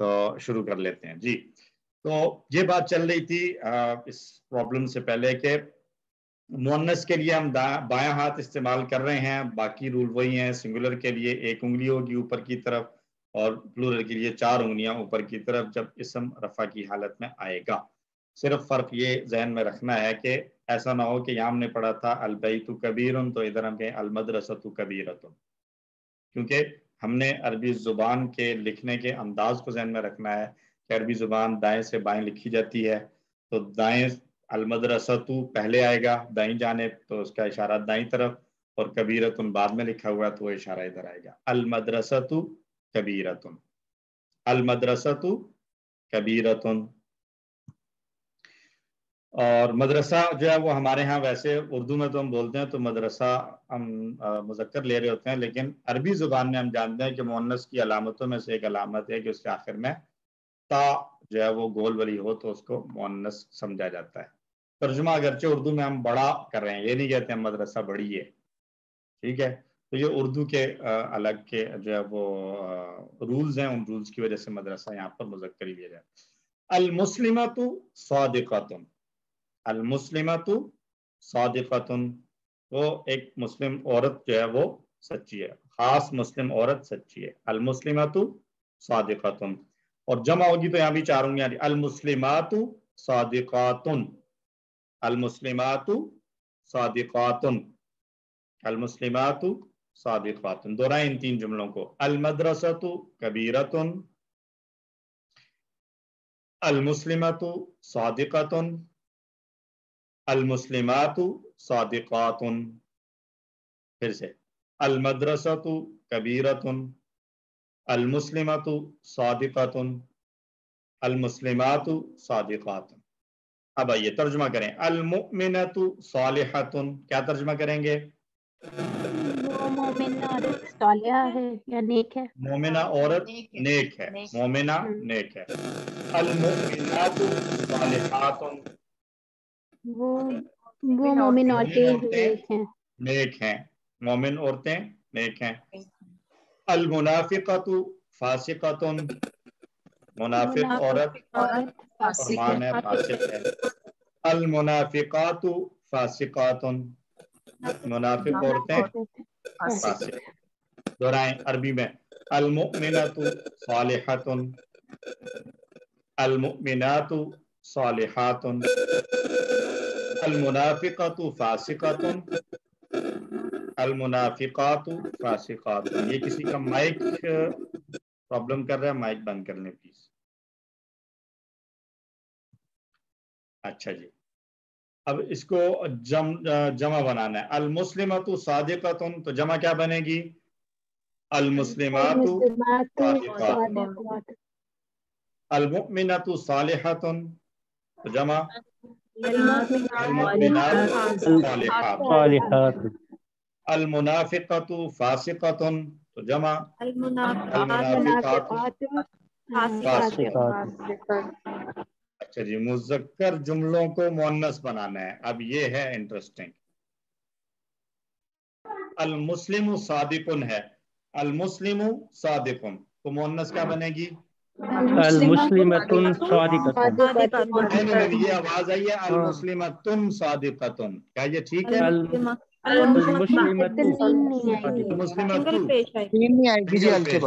तो शुरू कर लेते हैं। जी। तो ये बात चल रही थी इस प्रॉब्लम से पहले कि मुन्नस के लिए हम बायां हाथ इस्तेमाल कर रहे हैं, बाकी रूल वही हैं सिंगुलर के लिए एक उंगली होगी ऊपर की तरफ़ और प्लूरल के लिए चार उंगलियाँ ऊपर की तरफ़ जब इसम रफा की हालत में आएगा। सिर्फ़ फ़र्क ये जहन में रखना है कि ऐसा ना हो कि यहाँ हमने पढ़ा था अलबई तो कबीर तो इधर हम कहें, अलमदरसत कबीरतुन। क्योंकि हमने अरबी ज़ुबान के लिखने के अंदाज को जहन में रखना है कि अरबी ज़ुबान दाएँ से बाएँ लिखी जाती है तो दाएँ अलमदरसतु पहले आएगा, दाई जाने तो उसका इशारा दाई तरफ़, और कबीरतुन बाद में लिखा हुआ तो वो इशारा इधर आएगा। अलमदरसतु कबीरतुन। अलमदरसतु कबीरतुन। और मदरसा जो है वो हमारे यहाँ वैसे उर्दू में तो हम बोलते हैं तो मदरसा हम मुजक्कर ले रहे होते हैं, लेकिन अरबी ज़ुबान में हम जानते हैं कि मोनस की अलामतों में से एक अलामत है कि उसके आखिर में ता जो है वो गोल वली हो तो उसको मोनस समझा जाता है। तर्जुमा अगरचे उर्दू में हम बड़ा कर रहे हैं, ये नहीं कहते हैं मदरसा बड़ी है। ठीक है? तो ये उर्दू के अलग के जो है वो रूल्स हैं, उन रूल्स की वजह से मदरसा यहाँ पर मुजक्कर ही लिया जाए अल मुस्लिमतु सौदिकतुन। अल मुस्लिमतु सादिकतुन वो एक मुस्लिम औरत जो है वो सच्ची है। खास मुस्लिम औरत सच्ची है। अल मुस्लिमतु सादिकतुन और जमा होगी तो यहाँ भी चार होंगे अल मुस्लिमातु सादिकातुन। अल मुस्लिमातु सादिकातुन। अल मुस्लिमातु सादिकातुन। दोहराए इन तीन जुमलों को। अल मदरसतु कबीरतुन। अल मुस्लिमतु सादिकतुन। अलमुस्लिमातु सादिकातुन फिर से अलमदरसतु कबीरतुन अलमुस्लिमतु सादिकतुन अलमुस्लिमातु सादिकातुन अब आइए तर्जमा करें अलमुमिनतु सालिहतुन क्या तर्जमा करेंगे मोमिना औरत नेक है मोमिना नेक है अलमुमिनातु सालिहातुन वो वो मोमिन औरतें नेक हैं नेक हैं। मोमिन औरतें नेक हैं। अल मुनाफिकतु फासिकतुन। मुनाफिक औरत फरमान है फासिक। है। अल मुनाफिकातु फासिकातुन। मुनाफिक औरतें फासिक। दोहराएँ अरबी में। अल मुमिनतु सालिहतुन। अल मुमिनातु सालिहातुन। अलमुनाफिकतु फासिकतुन अलमुनाफिकातु फासिकातुन ये किसी का माइक प्रॉब्लम कर रहा है माइक बंद कर लें प्लीज़ अच्छा जी। अब इसको जम जमा बनाना है। अल मुस्लिमतु सादिकतुन तो जमा क्या बनेगी? अल मुस्लिमातु अल मुमिनतु सालिहतुन तो जमा। अलमुनाफिकतु फासिकतुन तो जमा अच्छा जी मुजक्कर जुमलों को मोनस बनाना है अब ये है इंटरेस्टिंग अल मुस्लिम सादिकुन है अल मुस्लिम सादिकुन तो मोनस क्या बनेगी अल मुस्लिमतुन सादिकतुन। ये आवाज़ आई है अल मुस्लिमतुन सादिकतुन। क्या ये ठीक है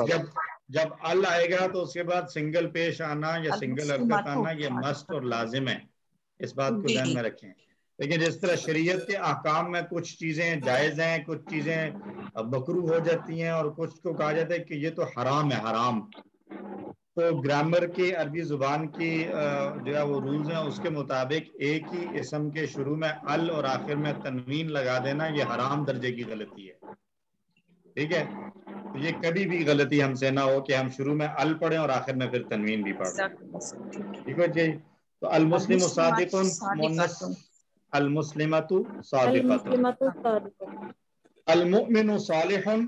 जब जब अल आएगा तो उसके बाद सिंगल पेश आना या सिंगल हरकत आना ये मस्त और लाजिम है। इस बात को ध्यान में रखें। लेकिन जिस तरह शरीयत के अहकाम में कुछ चीज़ें जायज़ हैं कुछ चीज़ें बकरू हो जाती हैं और कुछ को कहा जाता है कि ये तो हराम है हराम। तो ग्रामर के अरबी ज़ुबान की जो है वो रूल्स हैं उसके मुताबिक एक ही इसम के शुरू में अल और आखिर में तनवीन लगा देना ये हराम दर्जे की गलती है। ठीक है? तो ये कभी भी गलती हमसे ना हो कि हम शुरू में अल पढ़ें और आखिर में फिर तनवीन भी पढ़ें। ठीक है जी? तो अल मुस्लिम अल अल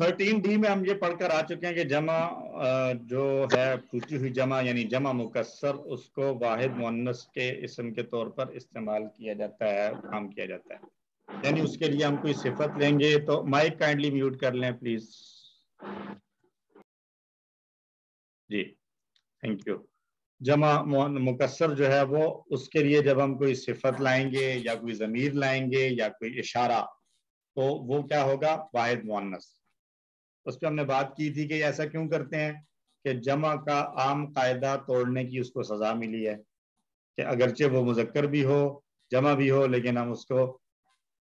थर्टीन डी में हम ये पढ़कर आ चुके हैं कि जमा जो है टूटी हुई जमा यानी जमा मुकसर उसको वाहिद मुन्नस के इसम के तौर पर इस्तेमाल किया जाता है काम किया जाता है यानी उसके लिए हम कोई सिफत लेंगे तो माइक काइंडली म्यूट कर लें प्लीज़ जी थैंक यू जमा मुकसर जो है, वो उसके लिए जब हम कोई सिफत लाएँगे, या कोई ज़मीर लाएँगे, या कोई इशारा तो वो क्या होगा? वाहिद मुन्नस उस पर हमने बात की थी कि ऐसा क्यों करते हैं कि जमा का आम कायदा तोड़ने की उसको सजा मिली है, कि अगरचे वो मुजक्कर भी हो, जमा भी हो, लेकिन हम उसको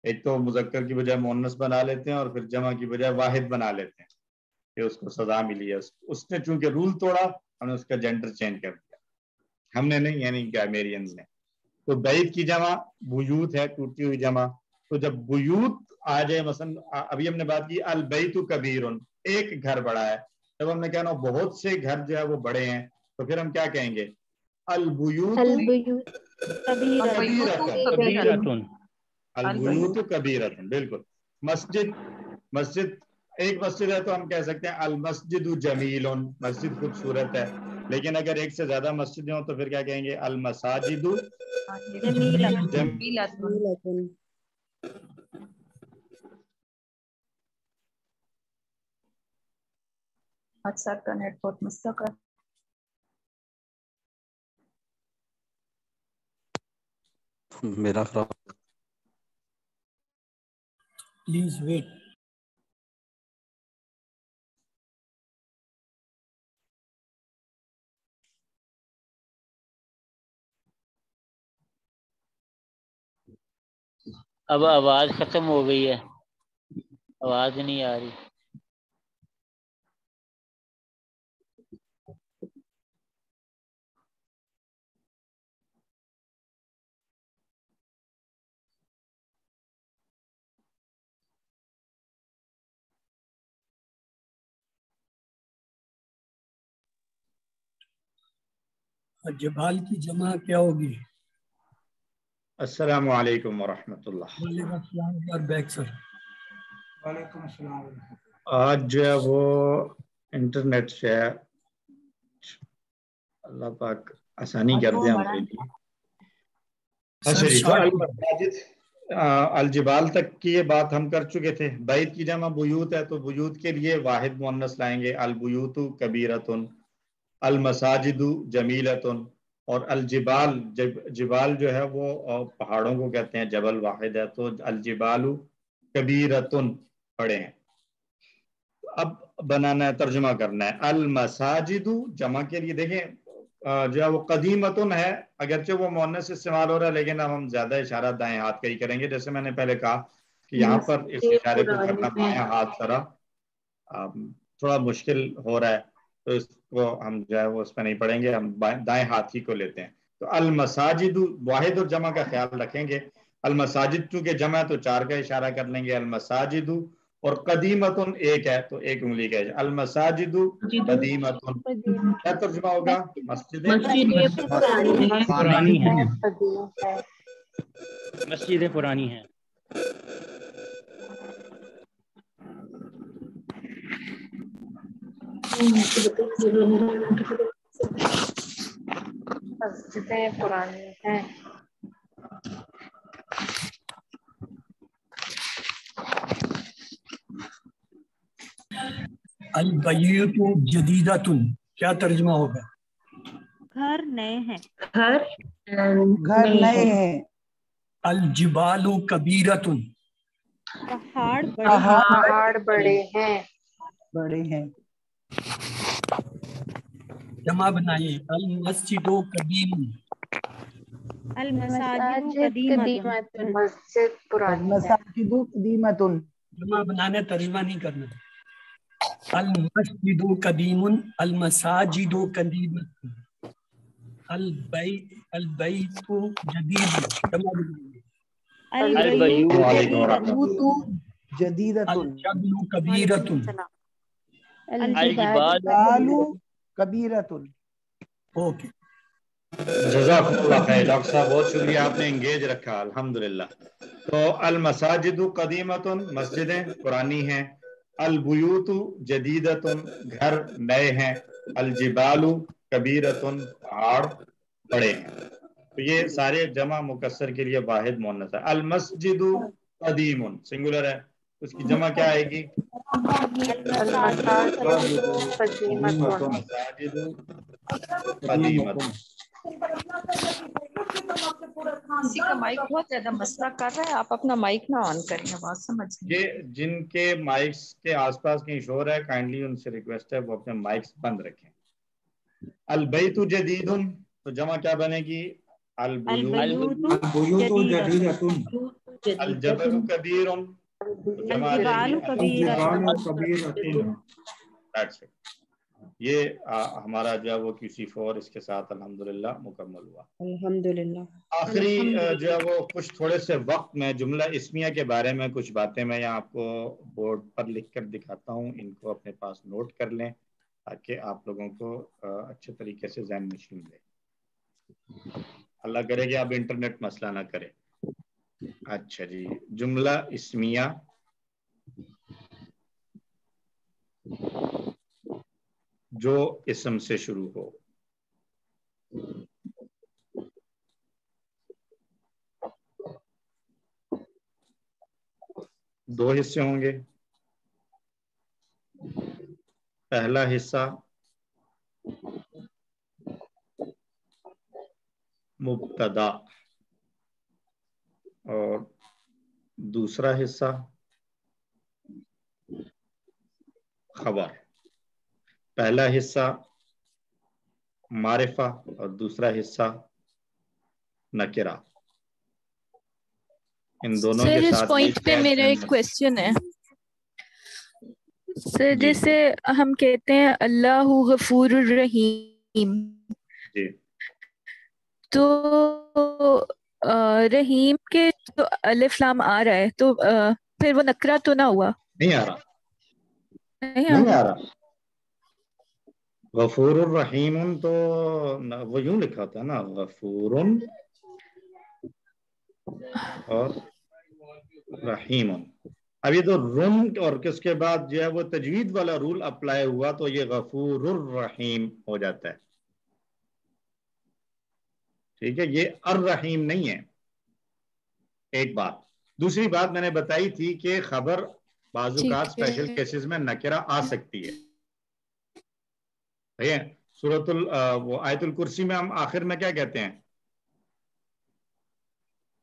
एक तो मुजक्कर की बजाय मोनस बना लेते हैं और फिर जमा की बजाय वाहिद बना लेते हैं। कि उसको सजा मिली है। उसने चूँकि रूल तोड़ा हमने उसका जेंडर चेंज कर दिया। हमने नहीं यानी गैमेरियन ने। तो बैद की जमा बुयूत है टूटी हुई जमा। तो जब बुयूत आ जाए मसन अभी हमने बात की अल बैतु कबीर एक घर बड़ा है। जब हमने कहना बहुत से घर जो है वो बड़े हैं। तो फिर हम क्या कहेंगे? अलबुयूत अलबुयूत कबीरतन बिल्कुल। मस्जिद मस्जिद एक मस्जिद है तो हम कह सकते हैं अल मस्जिद जमील मस्जिद खूबसूरत है। लेकिन अगर एक से ज़्यादा मस्जिद हो तो फिर क्या कहेंगे? अल मसाजिद आज का नेट बहुत मुस्तक है मेरा खराब प्लीज़ वेट अब आवाज़ खत्म हो गई है। आवाज़ नहीं आ रही। जबाल की जमा क्या होगी? अस्सलाम वालेकुम वरहमतुल्लाह बैक सर। वालेकुम अस्सलाम आज जो है वो इंटरनेट से अल्लाह पाक आसानी कर दिया हमारे लिए। अच्छा अलजबाल तक की ये बात हम कर चुके थे। बैत की जमा बुयूत है तो बुयूत के लिए वाहिद मुन्नस लाएँगे। अलबुयूत कबीरतुन। अल मसाजिदु जमीलतन और अल जिबाल जब जिबाल जो है वो पहाड़ों को कहते हैं जबल वाहिद है तो अल जिबालु कबीरतुन पढ़े हैं। अब बनाना है तर्जुमा करना है। अल मसाजिदु जमा के लिए देखें जो है वो कदीमतुन है अगरचे वो मोनस इस्तेमाल हो रहा है लेकिन अब हम ज़्यादा इशारा दाएँ हाथ का ही करेंगे। जैसे मैंने पहले कहा कि यहाँ पर इस इशारे को करना बाएँ हाथ करा थोड़ा मुश्किल हो रहा है। तो इसको हम जो है वो उस पर नहीं पढ़ेंगे हम दाएँ हाथ ही को लेते हैं। तो अल मसाजिद वाहिद और जमा का ख्याल रखेंगे। अल मसाजिद चूँकि जमा तो चार का इशारा कर लेंगे। अल मसाजिद और कदीमतुन एक है तो एक उंगली का अल मसाजिद। कदीमतुन। क्या तर्जुमा होगा? मस्जिद पुरानी है। मस्जिदें पुरानी है। मस्जिदें पुरानी हैं अलबयतु जदीदतुन क्या तर्जमा होगा? घर नए हैं। घर घर नए हैं। अलजिबालु कबीरतुन। पहाड़ बड़े पहाड़ बड़े हैं। बड़े हैं। जमा बनाइए अल मस्जिदो कदीम। अल कदीमतुन। मस्जिद पुरानी मसाजिदु कदीमतुन। जमा बनाने तर्जुमा नहीं करना। अल मस्जिदो कदीमुन अल मसाजिदो कदीमतुन। अल बै अल बैतु जदीद। जमा बनाइए। अल बयूतु जदीदतुन। अल जबलु कबीरतुन। अलजिबालु कबीरतुन ओके। डॉक्टर साहब, बहुत शुक्रिया, आपने एंगेज रखा, अल्हम्दुलिल्लाह। तो अल मसाजिद कदीमतुन, मस्जिदें पुरानी हैं। अल बुयूतु जदीदतुन, घर नए हैं। अल जिबालु कबीरतुन, पहाड़ बड़े हैं। तो ये सारे जमा मुकसर के लिए वाहिद मोनस है। अल मस्जिदु कदीमुन, सिंगुलर है। उसकी जमा क्या आएगी? माइक बहुत ज़्यादा मसला कर रहा है आप अपना माइक ना ऑन करें आवाज़ समझ ये जिनके माइक्स के आसपास कहीं शोर है काइंडली उनसे रिक्वेस्ट है वो अपने माइक्स बंद रखें। अल बैतु जदीदुन तो जमा क्या बनेगी? अल बुयूतु जदीदतुन अल ये आ, हमारा जो है वो क्यूसी फोर इसके साथ अल्हम्दुलिल्लाह मुकम्मल हुआ। अल्हम्दुलिल्लाह। आखिरी जो है वो कुछ थोड़े से वक्त में जुमला इसमिया के बारे में कुछ बातें मैं यहाँ आपको बोर्ड पर लिख कर दिखाता हूँ। इनको अपने पास नोट कर लें ताकि आप लोगों को अच्छे तरीके से जहन नशीन ले। अल्लाह करे कि आप इंटरनेट मसला ना करें। अच्छा जी, जुमला इसमिया। जो इसम से शुरू हो। दो हिस्से होंगे। पहला हिस्सा मुब्तदा। और दूसरा हिस्सा खबर। पहला हिस्सा मारिफा और दूसरा हिस्सा नकिरा। इन दोनों के साथ पॉइंट पे मेरा एक क्वेश्चन है। सर जैसे हम कहते हैं अल्लाह गफूर रहीम। जी। तो रहीम के तो अलिफ लाम आ रहा है तो अ, फिर वो नकरा तो ना हुआ? नहीं आ रहा। नहीं आ नहीं आ रहा। गफूर रहीम तो वो यूँ लिखा था ना गफूर और रहीम अब ये तो रुम और किसके बाद जो है वो तजवीद वाला रूल अप्लाई हुआ तो ये गफूर रहीम हो जाता है। ठीक है? ये अर रहीम नहीं है। एक बात। दूसरी बात मैंने बताई थी कि खबर बाजुकात ठीक। स्पेशल केसेस में नकेरा आ सकती है। सही है? सूरतुल वो आयतुल कुर्सी में हम आखिर में क्या कहते हैं?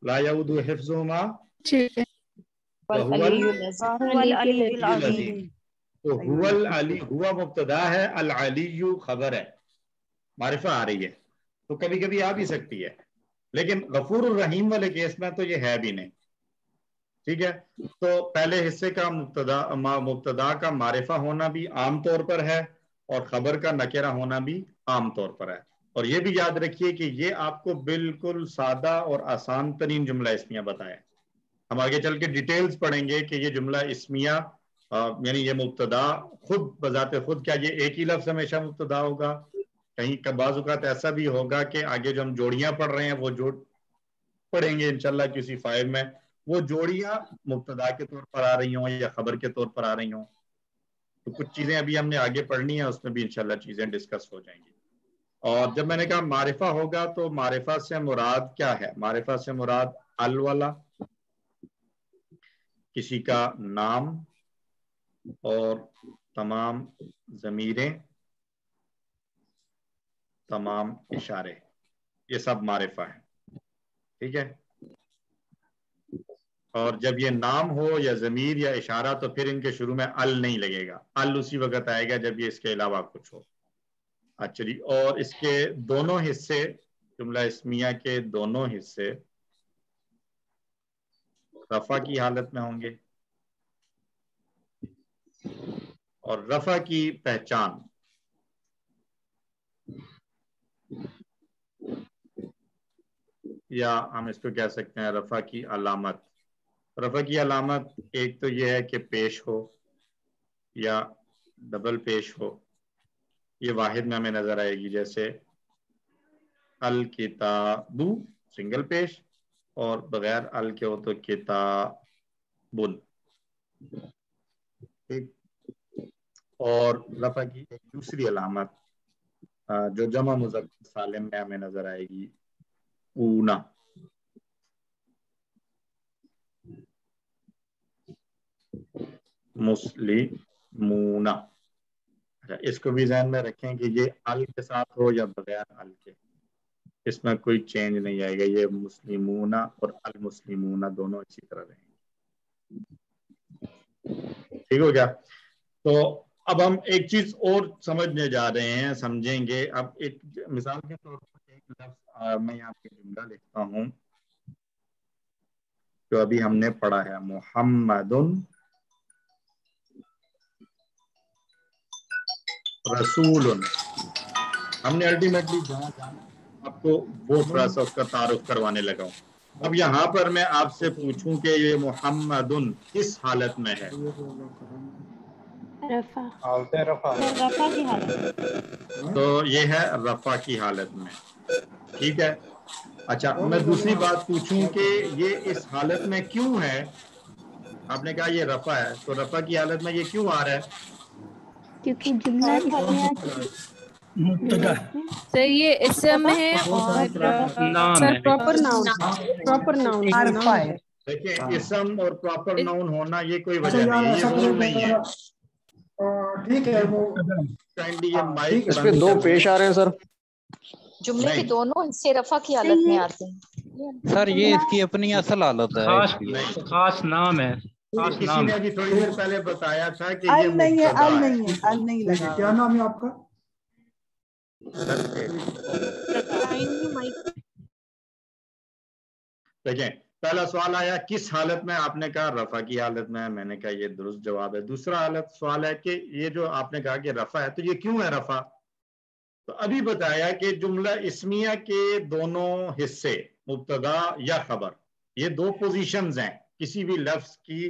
ला यऊदु है। वहुवल हुवल अलीयुल अज़ीम। अज़ीम। तो हुवल अली हुआ मुब्तदा है अल अलीयु खबर है। मारिफा आ रही है। तो कभी कभी आ भी सकती है। लेकिन गफूर रहीम वाले केस में तो ये है भी नहीं। ठीक है? तो पहले हिस्से का मुब्तदा मुब्तदा का मारिफा होना भी आम तौर पर है और खबर का नकेरा होना भी आम तौर पर है। और ये भी याद रखिए कि ये आपको बिल्कुल सादा और आसान तरीन जुमला इसमिया बताया हम आगे चल के डिटेल्स पढ़ेंगे कि ये जुमला इसमिया यानी ये मुब्तदा, खुद, बजाते खुद क्या ये एक ही लफ्ज हमेशा मुब्तदा होगा? कहीं कबाजुकात ऐसा भी होगा कि आगे जो हम जोड़ियाँ पढ़ रहे हैं, वो जोड़ पढ़ेंगे इनशाला किसी फ़ाइल में। वो जोड़ियाँ मुब्तदा के तौर पर आ रही हों या खबर के तौर पर आ रही हों तो कुछ चीज़ें अभी हमने आगे पढ़नी है, उसमें भी इनशाला चीज़ें डिस्कस हो जाएँगी। और जब मैंने कहा मारिफा होगा तो मारिफा से मुराद क्या है? मारिफा से मुराद अल वाला, किसी का नाम और तमाम जमीरें तमाम इशारे। ये सब मारिफा है। ठीक है? और जब ये नाम हो या जमीर या इशारा तो फिर इनके शुरू में अल नहीं लगेगा। अल उसी वक्त आएगा जब ये इसके अलावा कुछ हो। जी और इसके दोनों हिस्से, जुमला इसमिया के दोनों हिस्से रफा की हालत में होंगे। और रफा की पहचान या हम इसको कह सकते हैं रफा की अलामत। रफा की अलामत एक तो यह है कि पेश हो या डबल पेश हो। ये वाहिद में हमें नज़र आएगी, जैसे अल किताबू सिंगल पेश और बगैर अल के हो तो किताबुन। ठीक? और रफा की एक दूसरी अलामत जो जमा मुजक्कर सालिम में हमें नज़र आएगी, ऊना। मुस्लिमूना। अच्छा इसको भी जहन में रखें कि ये अल के साथ हो या बगैर अल के। इसमें कोई चेंज नहीं आएगा, ये मुस्लिमूना और अल मुस्लिमूना दोनों इसी तरह रहेंगे। ठीक हो गया? तो अब हम एक चीज़ और समझने जा रहे हैं, समझेंगे। अब एक मिसाल के तौर पर एक लफ्ज मैं पे जुमला लिखता हूँ। जो अभी हमने पढ़ा है, मोहम्मदुन रसूल हमने अल्टीमेटली जहाँ जाना आपको वो थोड़ा सा उसका तारुफ करवाने लगा हूँ। अब यहाँ पर मैं आपसे पूछूँ कि ये मोहम्मद किस हालत में है? रफा। रफा। रफा की हालत। तो ये है रफा की हालत में। ठीक है? अच्छा मैं दूसरी बात पूछूँ कि ये इस हालत में क्यों है? आपने कहा ये रफा है तो रफा की हालत में ये क्यों आ रहा है? क्योंकि जुमला सर ये इसम है और sir proper noun proper noun है देखिए इसम और प्रॉपर नाउन होना ये कोई वजह नहीं है ये रूल नहीं है। ठीक है वो काइंडली इस पे दो पेश आ रहे हैं सर। जुमले के दोनों हिस्से रफा की हालत में आते हैं। सर ये इसकी अपनी असल हालत है खास खास नाम है किसी ने अभी थोड़ी देर पहले बताया था कि ये नहीं है अल है। नहीं है अल नहीं लगा। क्या नाम है आपका? देखें पहला सवाल आया, किस हालत में आपने कहा रफा की हालत में मैंने कहा ये दुरुस्त जवाब है। दूसरा हालत सवाल है कि ये जो आपने कहा कि रफा है तो ये क्यों है रफा? तो अभी बताया कि जुमला इसमिया के दोनों हिस्से, मुब्तदा या खबर, ये दो पोजीशंस हैं। किसी भी लफ्ज की,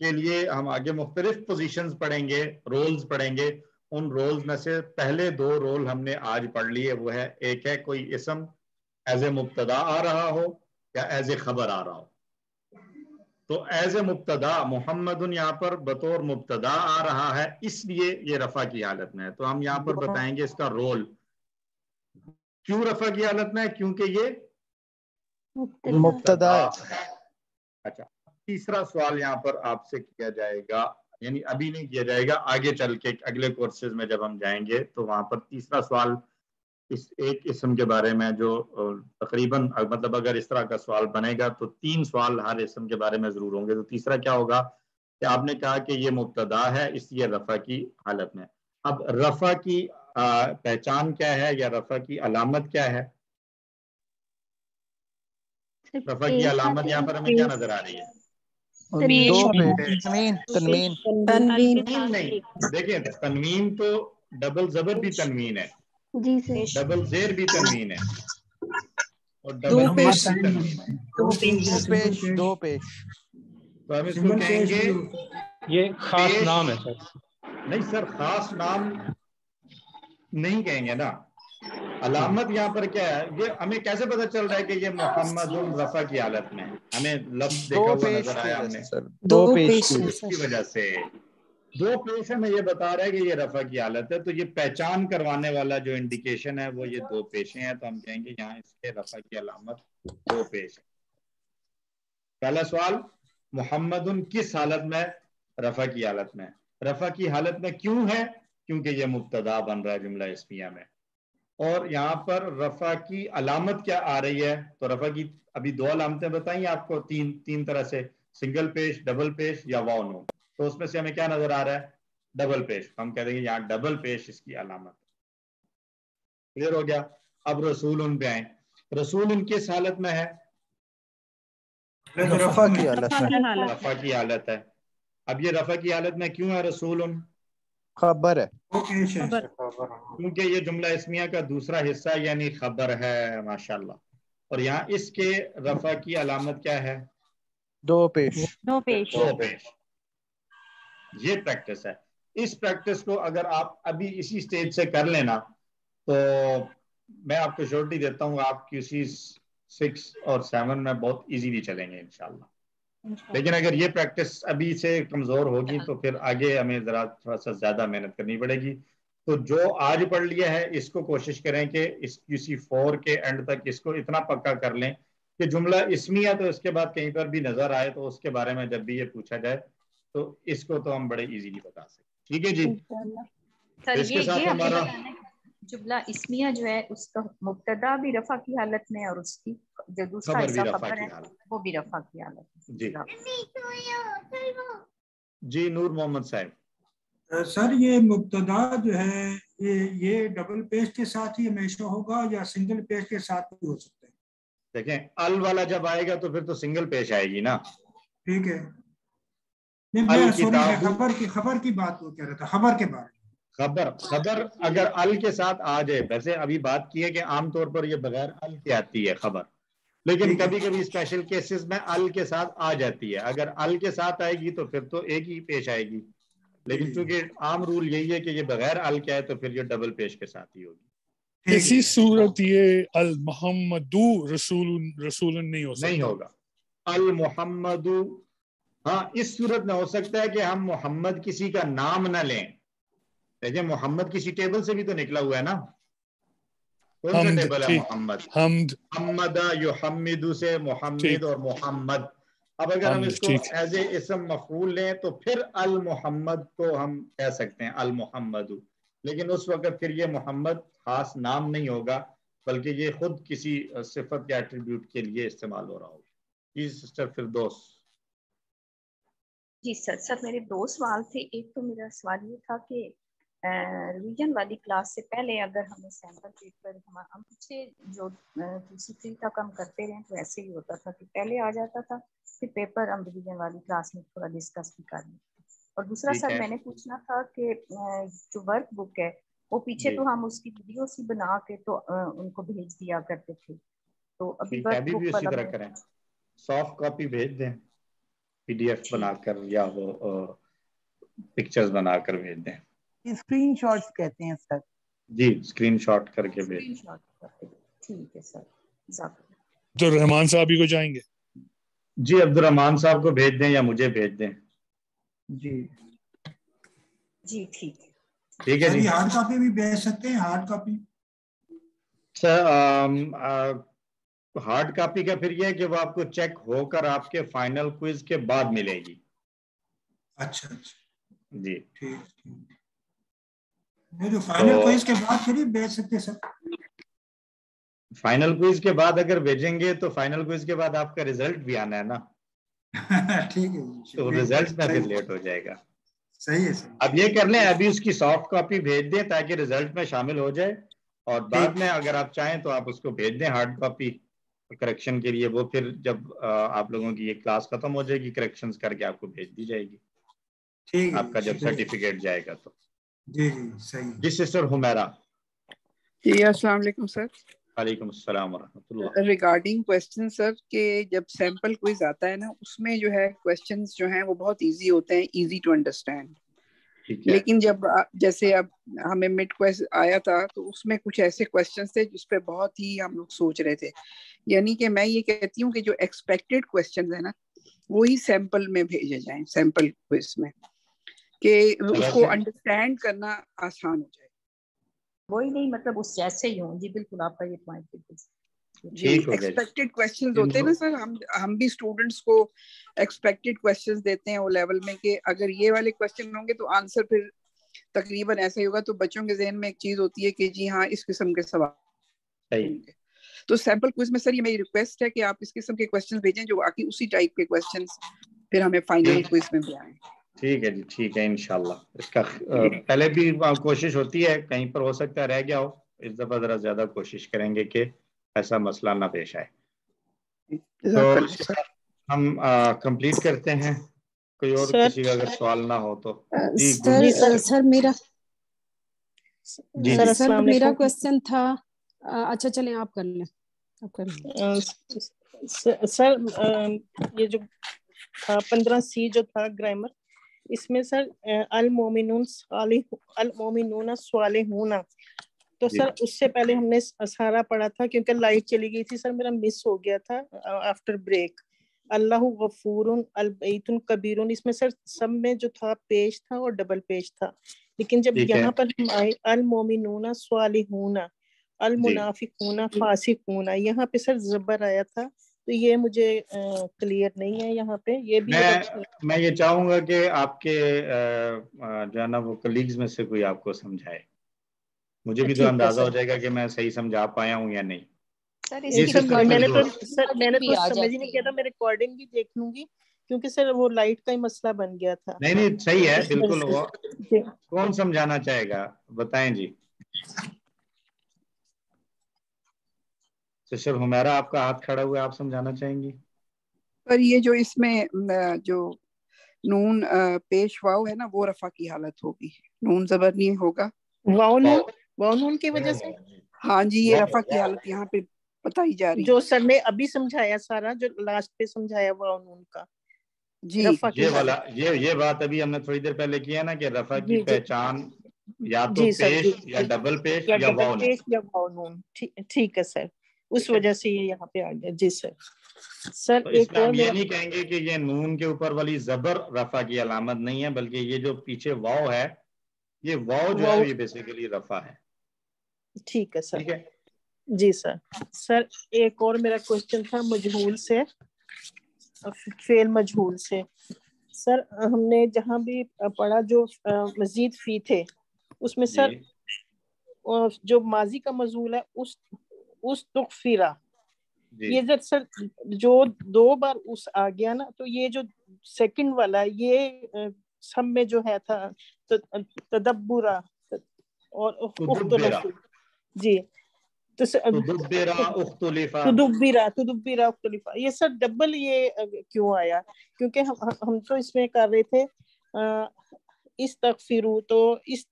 के लिए हम आगे मुख्तलिफ़ पोजीशंस पढ़ेंगे रोल्स पढ़ेंगे। उन रोल्स में से पहले दो रोल हमने आज पढ़ लिए, वो है, एक है कोई इसम एज ए मुब्तदा आ रहा हो या एज ए खबर आ रहा हो। तो एज ए मुब्तदा मोहम्मद यहाँ पर बतौर मुब्तदा आ रहा है इसलिए ये रफा की हालत में है। तो हम यहाँ पर बताएँगे इसका रोल। क्यों रफा की हालत में है? क्योंकि ये मुब्तदा। अच्छा तीसरा सवाल यहाँ पर आपसे किया जाएगा यानी अभी नहीं किया जाएगा आगे चल के अगले कोर्सेज में जब हम जाएँगे तो वहाँ पर तीसरा सवाल इस एक इसम के बारे में जो तकरीबन मतलब अगर इस तरह का सवाल बनेगा तो तीन सवाल हर इसम के बारे में ज़रूर होंगे। तो तीसरा क्या होगा कि आपने कहा कि ये मुबतदा है इसलिए रफा की हालत में। अब रफा की पहचान क्या है या रफा की अलामत क्या है? रफा की अलामत यहाँ पर हमें क्या नज़र आ रही है? तनवीन नहीं। देखिए तनवीन तो डबल जबर भी तनवीन है। जी सर। डबल जेर भी तनवीन है। और डबल पेश पेश है। दो पेश। दो पेश दो पेश। तो हम इसको कहेंगे ये खास नाम है सर। नहीं सर खास नाम नहीं कहेंगे ना। अलामत यहाँ पर क्या है? ये हमें कैसे पता चल रहा है कि ये मोहम्मद रफा की हालत में हमें लफ्ज देखा हुआ नज़र आया हमने। सर। दो पेश की वजह से। दो पेश हमें ये बता रहा है कि ये रफा की हालत है तो ये पहचान करवाने वाला जो इंडिकेशन है, वो ये दो पेशे हैं तो हम कहेंगे यहाँ इसके रफा की अलामत दो पेश है। पहला सवाल मोहम्मद किस हालत में, रफा की हालत में? रफा की हालत में क्यों है? क्योंकि ये मुबतदा बन रहा है जुमला इसमिया में। और यहाँ पर रफा की अलामत क्या आ रही है? तो रफा की अभी दो अलामतें बताई आपको, तीन तीन तरह से, सिंगल पेश, डबल पेश या वाव नो तो उसमें से हमें क्या नज़र आ रहा है? डबल पेश हम कह देंगे यहाँ डबल पेश इसकी अलामत क्लियर हो गया? अब रसूल उन पे आए। रसूल उन किस हालत में है? रफा की हालत में। रफा की हालत। है। अब ये रफा की हालत में क्यों है रसूल उन? खबर है। है क्योंकि ये जुमला इसमिया का दूसरा हिस्सा यानी खबर है माशाल्लाह। और यहाँ इसके रफा की अलामत क्या है? दो पेश। दो पेश। दो पेश। ये प्रैक्टिस है। इस प्रैक्टिस को अगर आप अभी इसी स्टेज से कर लेना तो मैं आपको श्योरिटी देता हूँ आप किसी सिक्स और सेवन में बहुत इजीली चलेंगे इनशाला लेकिन अगर ये प्रैक्टिस अभी से कमज़ोर होगी तो फिर आगे हमें जरा थोड़ा सा ज़्यादा मेहनत करनी पड़ेगी। तो जो आज पढ़ लिया है इसको कोशिश करें कि इस किसी फोर के एंड तक इसको इतना पक्का कर लें कि जुमला इसमिया तो इसके बाद कहीं पर भी नज़र आए तो उसके बारे में जब भी ये पूछा जाए तो इसको तो हम बड़े इजीली बता सकते ठीक है जी? सर तो ये ये हमारा जुमला इसमिया जो है उसका मुब्तदा भी रफा की हालत में और उसकी जो दूसरा खबर भी हिस्सा रफा खबर की है हालत वो भी रफा की हालत में। जी। जी। नूर मोहम्मद साहब। सर ये मुबतदा जो है ये ये डबल पेज के साथ ही हमेशा होगा या सिंगल पेज के साथ भी हो सकता है? देखें अल वाला जब आएगा तो फिर तो सिंगल पेज आएगी ना। ठीक है नहीं अल मैं सॉरी मैं किताबु- खबर की खबर की बात वो कह रहा था खबर के बारे में। खबर खबर अगर अल के साथ आ जाए वैसे अभी बात की है कि आमतौर पर ये बगैर अल के आती है खबर लेकिन कभी कभी स्पेशल केसेस में अल के साथ आ जाती है। अगर अल के साथ आएगी तो फिर तो एक ही पेश आएगी। लेकिन। चूँकि आम रूल यही है कि ये बगैर अल के आए तो फिर ये डबल पेश के साथ ही होगी। इसी सूरत ये अल मोहम्मदू रसूल रसूल नहीं हो नहीं होगा। अल मोहम्मदू हाँ इस सूरत में हो सकता है कि हम मोहम्मद किसी का नाम ना लें। देखिए मोहम्मद किसी टेबल से भी तो निकला हुआ है ना? कौन सा टेबल है मोहम्मद? हमद। मोहम्मद युहम्मिदु से मोहम्मद और मोहम्मद। अब अगर हम इसको एज ए इसम मफूल लें तो फिर अल मोहम्मद को हम कह सकते हैं अल मोहम्मदु लेकिन उस वक्त फिर ये मोहम्मद खास नाम नहीं होगा बल्कि ये खुद किसी सिफत के एट्रीब्यूट के लिए इस्तेमाल हो रहा होगा। Sister Firdaus ji sir sir मेरे दो सवाल थे। एक तो मेरा सवाल ये था कि रिवीजन वाली क्लास से पहले अगर हमें सैंपल पेपर हम हम पीछे जो दूसरी थ्री तक हम करते रहे तो ऐसे ही होता था कि पहले आ जाता था फिर पेपर हम रिवीजन वाली क्लास में थोड़ा डिस्कस भी कर लेते। और दूसरा सर मैंने पूछना था कि जो वर्क बुक है वो पीछे तो हम उसकी वीडियो सी बना के तो उनको भेज दिया करते थे। तो अभी वर्क बुक करें। सॉफ्ट कॉपी भेज दें। पीडीएफ बनाकर या वो पिक्चर्स बनाकर भेज दें। स्क्रीन कहते हैं सर जी स्क्रीनशॉट करके भेज दें स्क्रीनशॉट करके। ठीक है सर जज़ाकल्लाह। तो रहमान साहब ही को जाएँगे? जी अब्दुलरहमान साहब को भेज दें या मुझे भेज दें? जी। जी ठीक है। ठीक है जी। हार्ड कॉपी भी भेज सकते हैं hard copy sir hard copy का फिर यह है कि वो आपको चेक होकर आपके फाइनल क्विज के बाद मिलेगी। अच्छा अच्छा। जी। ठीक नहीं तो फाइनल तो- क्विज के बाद फिर भेज सकते सर। फाइनल क्विज के बाद अगर भेजेंगे तो फाइनल क्विज के बाद आपका रिज़ल्ट भी आना है ना। ठीक है तो रिज़ल्ट में फिर लेट हो जाएगा। सही है सर अब ये कर लें अभी उसकी सॉफ्ट कॉपी भेज दें ताकि रिज़ल्ट में शामिल हो जाए। और बाद में अगर आप चाहें तो आप उसको भेज दें हार्ड कॉपी करेक्शन के लिए वो फिर जब आप लोगों की ये क्लास खत्म हो जाएगी करेक्शंस करके आपको भेज दी जाएगी। ठीक आपका जब सर्टिफिकेट जाएगा तो। जी जी सही। जी सिस्टर हुमैरा जी अस्सलाम वालेकुम सर वालेकुम अस्सलाम वरहमतुल्लाह। रिगार्डिंग क्वेश्चन सर के जब सैंपल क्विज आता है ना उसमें जो है क्वेश्चंस जो हैं वो बहुत इजी होते हैं इजी टू अंडरस्टैंड लेकिन जब जैसे अब हमें मिड क्वेस्ट आया था तो उसमें कुछ ऐसे क्वेश्चन थे जिस पे बहुत ही हम लोग सोच रहे थे। यानी कि मैं ये कहती हूँ कि जो एक्सपेक्टेड क्वेश्चन है ना वो ही सैंपल में भेजे जाए सैंपल क्विज में कि उसको अंडरस्टैंड करना आसान हो जाए। वही नहीं मतलब उस जैसे ही हूँ। जी बिल्कुल आपका ये पॉइंट बिल्कुल। एक्सपेक्टेड क्वेश्चंस होते हैं ना सर हम हम भी स्टूडेंट्स को एक्सपेक्टेड क्वेश्चंस देते हैं वो लेवल में कि अगर ये वाले क्वेश्चन होंगे तो आंसर फिर तकरीबन ऐसा ही होगा तो बच्चों के जहन में एक चीज़ होती है कि जी हाँ इस किस्म के सवाल तो सैंपल क्विज में सर ये मेरी रिक्वेस्ट है कि आप इस किस्म के क्वेश्चंस भेजें जो बाकी उसी टाइप के क्वेश्चंस फिर हमें फाइनल क्विज में भी आए। ठीक है जी ठीक है इंशाल्लाह। इसका पहले भी कोशिश होती है कहीं पर हो सकता है रह गया हो इस दफ़ा जरा ज़्यादा कोशिश करेंगे कि ऐसा मसला ना पेश आए। तो हम कंप्लीट करते हैं। कोई और सर- किसी का अगर सवाल ना हो तो जी सर सर, सर मेरा जी सर, सर मेरा क्वेश्चन था। अच्छा चलें आप कर लें। आप कर लें। सर ये जो था पंद्रह सी जो था ग्रामर इसमें सर अल मोमिनून अल मोमिनून स्वालिहूना तो सर उससे पहले हमने सारा पढ़ा था क्योंकि लाइट चली गई थी। सर मेरा मिस हो गया था आफ्टर ब्रेक अल्लाह गफूरुन अलबैतुन कबीरुन इसमें सर सब में जो था पेश था और डबल पेश था। लेकिन जब यहाँ पर हम आए अल मोमिनूना स्वालिहूना अल मुनाफिकूना फासिकूना यहाँ पे सर जबर आया था। तो ये मुझे क्लियर नहीं है यहाँ पे। ये भी मैं मैं ये चाहूँगा कि आपके जो है ना वो कलीग्स में से कोई आपको समझाए। मुझे भी तो अंदाज़ा हो जाएगा कि मैं सही समझा पाया हूँ या नहीं। सर ये सर मैंने तो सर मैंने तो समझ ही नहीं किया था मैं रिकॉर्डिंग भी देख लूँगी क्योंकि सर वो लाइट का ही मसला बन गया था। नहीं नहीं सही है बिल्कुल वो कौन समझाना चाहेगा? बताएँ जी। सिस्टर हुमैरा आपका हाथ खड़ा हुआ है आप समझाना चाहेंगी? पर ये जो इसमें जो नून पेश वाव है ना वो रफा की हालत होगी। नून जबर नहीं होगा। वाव नून वाव की वजह से? हाँ जी। ये रफा की हालत यहाँ पे बताई जा रही जो सर ने अभी समझाया सारा जो लास्ट पे समझाया नून का जी। रफा ये वाला ये ये बात अभी हमने थोड़ी देर पहले किया ना कि रफा की पहचान या तो पेश या डबल पेश या या डबल पेश या वाव ठीक है सर। उस वजह से ये यहाँ पे आ गया। जी सर। सर तो एक और हम ये नहीं कहेंगे कि ये नून के ऊपर वाली जबर रफा की अलामत नहीं है बल्कि ये जो पीछे वाव है ये वाव जो है ये बेसिकली रफा है। ठीक है सर। ठीक है। जी सर। सर एक और मेरा क्वेश्चन था मजहूल से फेल मजहूल से। सर हमने जहाँ भी पढ़ा जो मजीद फ़ी थे उसमें सर जो माजी का मजहूल है उस उस तुकफिरा ये जब सर जो दो बार उस आ गया ना तो ये जो सेकंड वाला ये सब में जो है था त- तदब्बुरा और। जी। तो सर तुदब्बिरा उख्तुलिफा। तुदब्बिरा तुदब्बिरा उख्तलिफा। ये सर डबल ये क्यों आया? क्योंकि हम हम तो इसमें कर रहे थे इस तकफिरु तो इस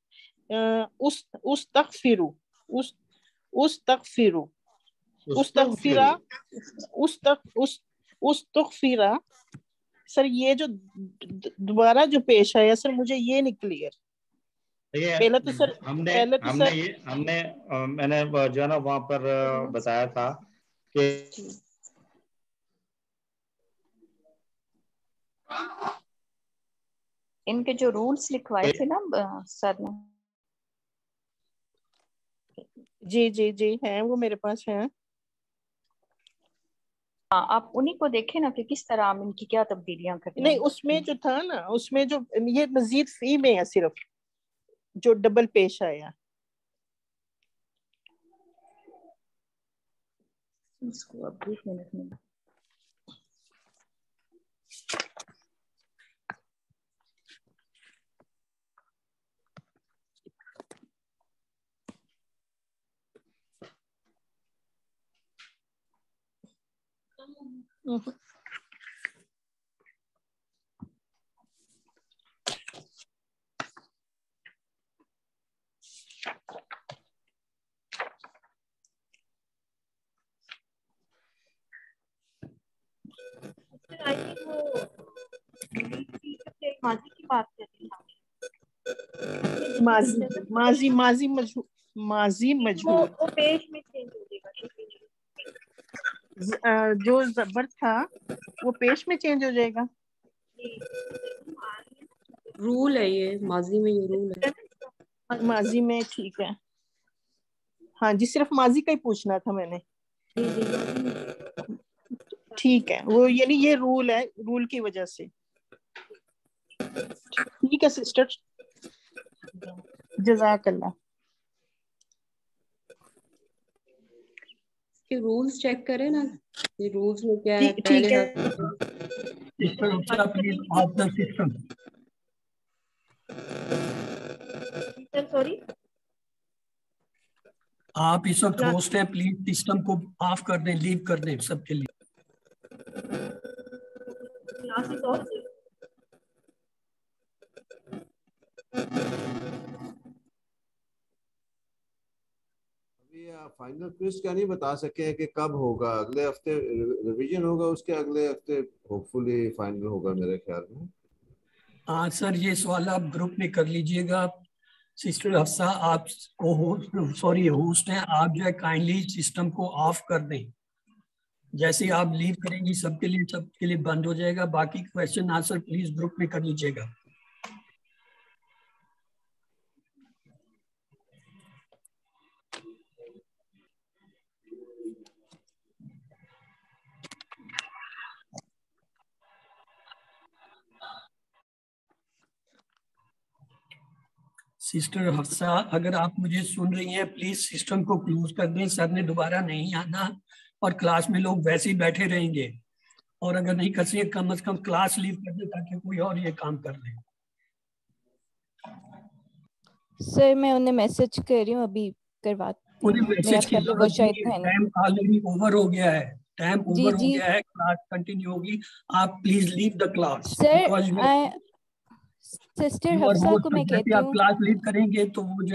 उस उस तकफिरु उस उस तकफिरु उस तकफिरा उस तक उस उस तकफिरा सर ये जो दोबारा जो पेश आया सर मुझे ये नहीं क्लियर पहले तो सर हमने पहले तो हमने सर ये हमने मैंने जो है ना वहाँ पर बताया था कि इनके जो रूल्स लिखवाए थे ना सर ने। जी जी जी हैं वो मेरे पास हैं। हाँ आप उन्हीं को देखें ना कि किस तरह हम इनकी क्या तब्दीलियाँ करते नहीं उसमें जो था ना उसमें जो ये मजीद फ़ी में है सिर्फ़। जो डबल पेश आया। इसको अब एक मिनट में माजी की बात कर रही हैं। माजी माजी माजी मजहूल माजी वो वो पेश में चेंज हो जाएगा जो जबर था वो पेश में चेंज हो जाएगा। रूल है ये माजी में ये रूल हाँ, माजी में ठीक है। हाँ जी सिर्फ़ माजी का ही पूछना था मैंने। ठीक है वो यानी ये रूल है रूल की वजह से। ठीक है सिस्टर जजाकल्ला। कि रूल्स चेक करें ना। ये रूल्स में क्या है पहले है। Sister please off the system sorry आप इस वक्त होस्ट है प्लीज़ सिस्टम को ऑफ़ कर दें लीव कर दें सबके लिए। क्लासेस ऑफ़ फाइनल क्विज क्या नहीं बता सके हैं कि कब होगा? अगले हफ़्ते रिवीजन होगा उसके, अगले हफ़्ते होपफुली फाइनल होगा मेरे ख्याल में। हाँ सर, ये सवाल आप ग्रुप में कर लीजिएगा। सिस्टर हफ्सा आप को सॉरी होस्ट हैं, आप जो है काइंडली सिस्टम को ऑफ़ कर दें। जैसे आप लीव करेंगी, सबके लिए सबके लिए बंद हो जाएगा। बाकी क्वेश्चन आंसर प्लीज़ ग्रुप में कर लीजिएगा। सिस्टर हफ्सा अगर आप मुझे सुन रही हैं प्लीज़ सिस्टम को क्लोज कर दें। सर ने दोबारा नहीं आना और क्लास में लोग वैसे ही बैठे रहेंगे। और अगर नहीं कर सके कम अज कम क्लास लीव कर दें ताकि कोई और ये काम कर ले। सर मैं उन्हें मैसेज कर रही हूँ अभी करवा उन्हें मैसेज टाइम ऑलरेडी ओवर हो गया है। टाइम ओवर हो गया है क्लास कंटिन्यू होगी। आप please leave the class sir sister Hafsa को मैं कहती कहती आप हूँ क्लास लीड करेंगे तो वो जो है